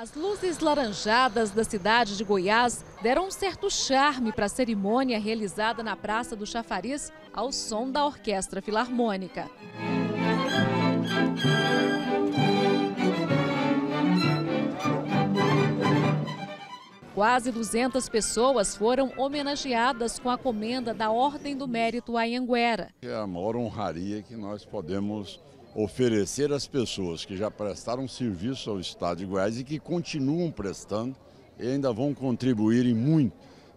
As luzes laranjadas da cidade de Goiás deram um certo charme para a cerimônia realizada na Praça do Chafariz ao som da Orquestra Filarmônica. Quase 200 pessoas foram homenageadas com a comenda da Ordem do Mérito Anhanguera. É a maior honraria que nós podemos oferecer às pessoas que já prestaram serviço ao Estado de Goiás e que continuam prestando e ainda vão contribuir em muito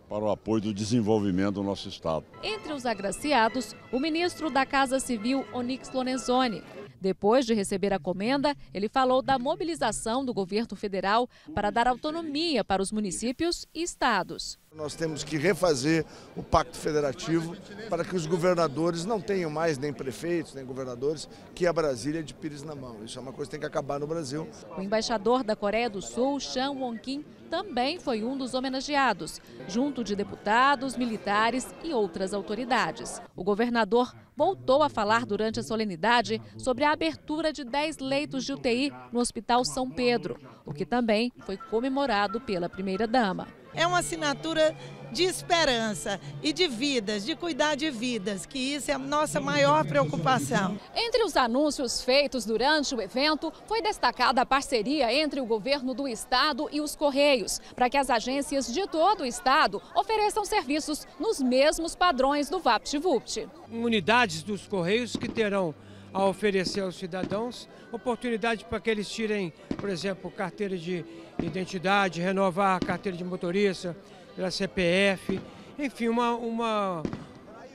para o apoio do desenvolvimento do nosso Estado. Entre os agraciados, o ministro da Casa Civil, Onix Lorenzoni. Depois de receber a comenda, ele falou da mobilização do governo federal para dar autonomia para os municípios e estados. Nós temos que refazer o pacto federativo para que os governadores não tenham mais nem prefeitos, nem governadores, que a Brasília de pires na mão. Isso é uma coisa que tem que acabar no Brasil. O embaixador da Coreia do Sul, Chan Won-kim, também foi um dos homenageados, junto de deputados, militares e outras autoridades. O governador voltou a falar durante a solenidade sobre a abertura de 10 leitos de UTI no Hospital São Pedro, o que também foi comemorado pela primeira-dama é uma assinatura de esperança e de vidas, de cuidar de vidas, que isso é a nossa maior preocupação. Entre os anúncios feitos durante o evento, foi destacada a parceria entre o governo do estado e os Correios, para que as agências de todo o estado ofereçam serviços nos mesmos padrões do VaptVupt. Unidades dos Correios que terão a oferecer aos cidadãos oportunidade para que eles tirem, por exemplo, carteira de identidade, renovar a carteira de motorista, pela CPF, enfim, uma, uma,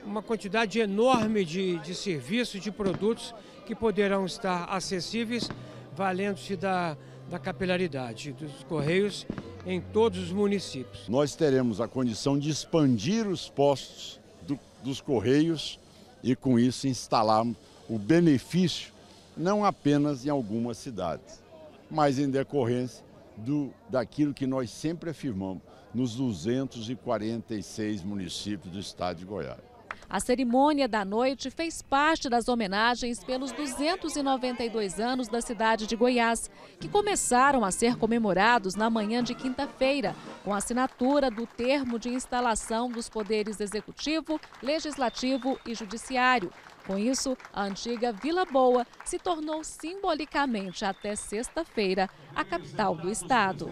uma quantidade enorme de, de serviços, de produtos que poderão estar acessíveis, valendo-se da, da capilaridade dos Correios em todos os municípios. Nós teremos a condição de expandir os postos do, dos Correios e, com isso, instalarmos o benefício não apenas em algumas cidades, mas em decorrência do, daquilo que nós sempre afirmamos nos 246 municípios do estado de Goiás. A cerimônia da noite fez parte das homenagens pelos 292 anos da cidade de Goiás, que começaram a ser comemorados na manhã de quinta-feira, com a assinatura do termo de instalação dos poderes executivo, legislativo e judiciário. Com isso, a antiga Vila Boa se tornou simbolicamente até sexta-feira a capital do estado.